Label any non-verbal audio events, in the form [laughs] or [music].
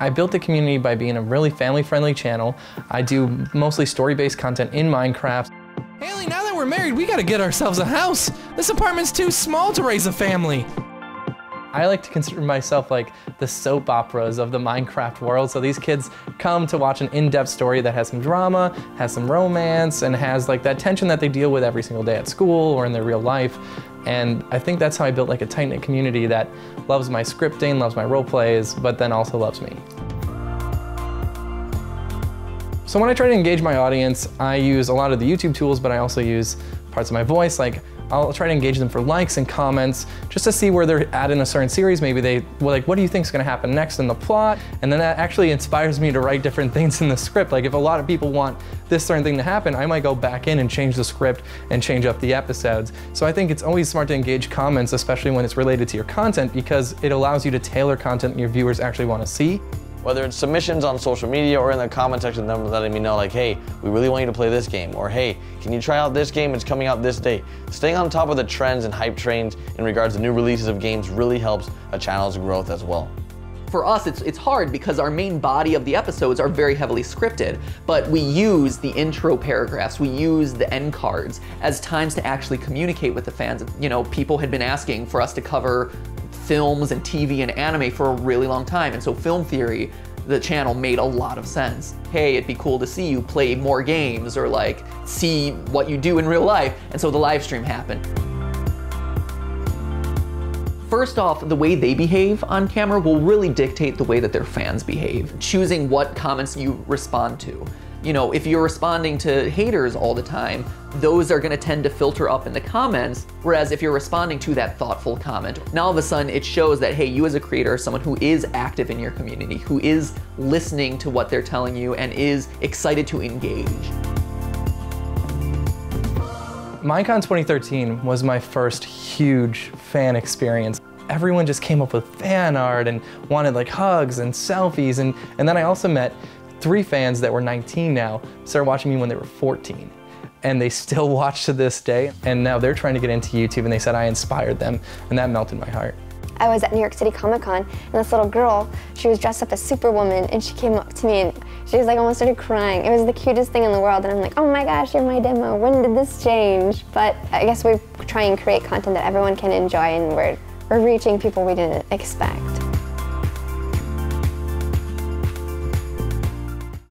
I built the community by being a really family-friendly channel. I do mostly story-based content in Minecraft. Haley, now that we're married, we gotta get ourselves a house. This apartment's too small to raise a family. I like to consider myself like the soap operas of the Minecraft world. So these kids come to watch an in-depth story that has some drama, has some romance, and has like that tension that they deal with every single day at school or in their real life. And I think that's how I built like a tight-knit community that loves my scripting, loves my role plays, but then also loves me. So when I try to engage my audience, I use a lot of the YouTube tools, but I also use parts of my voice, like I'll try to engage them for likes and comments just to see where they're at in a certain series. Maybe they, well, like, what do you think is gonna happen next in the plot? And then that actually inspires me to write different [laughs] things in the script. Like if a lot of people want this certain thing to happen, I might go back in and change the script and change up the episodes. So I think it's always smart to engage comments, especially when it's related to your content because it allows you to tailor content your viewers actually wanna see. Whether it's submissions on social media or in the comment section, them letting me know like, hey, we really want you to play this game, or hey, can you try out this game? It's coming out this day. Staying on top of the trends and hype trains in regards to new releases of games really helps a channel's growth as well for us, it's, it's hard because our main body of the episodes are very heavily scripted, but we use the intro paragraphs, we use the end cards as times to actually communicate with the fans. You know, people had been asking for us to cover films and TV and anime for a really long time. And so Film Theory, the channel made a lot of sense. Hey, it'd be cool to see you play more games or like see what you do in real life. And so the live stream happened. First off, the way they behave on camera will really dictate the way that their fans behave, choosing what comments you respond to you know, if you're responding to haters all the time, those are gonna tend to filter up in the comments. Whereas if you're responding to that thoughtful comment, now all of a sudden it shows that, hey, you as a creator are someone who is active in your community, who is listening to what they're telling you and is excited to engage. Minecon 2013 was my first huge fan experience everyone just came up with fan art and wanted like hugs and selfies and, and then I also met three fans that were 19 now started watching me when they were 14 and they still [laughs] watch to this day and now they're trying to get into YouTube and they said I inspired them and that melted my heart. I was at New York City Comic Con and this little girl, she was dressed up as Superwoman and she came up to me and she was like almost started crying. It was the cutest thing in the world and I'm like, oh my gosh, you're my demo. When did this change? But I guess we try and create content that everyone can enjoy and we're, we're reaching people we didn't expect.